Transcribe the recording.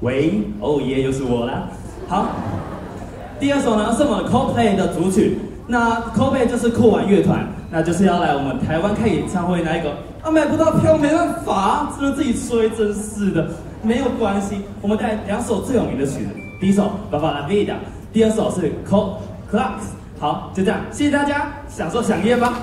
喂，哦耶，又是我啦。好，第二首呢是我们 Coldplay 的主曲。那 Coldplay 就是酷玩乐团，那就是要来我们台湾开演唱会那一个啊，买不到票没办法，只能自己吹，真是的。没有关系，我们带两首最有名的曲子，第一首《爸爸拉 vida》，第二首是 Cold Clocks。好，就这样，谢谢大家，享受响乐吧。